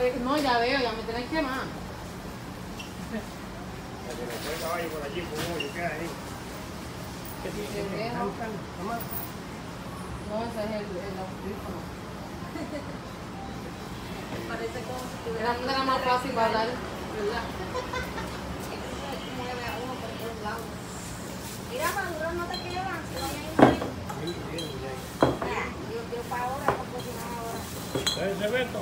Eh, no, ya veo, ya me tenés que más. No, ese es el, el audífono. Parece como si Era, tuviera... era más fácil para hablar, ¿verdad? ¿Ese Beto?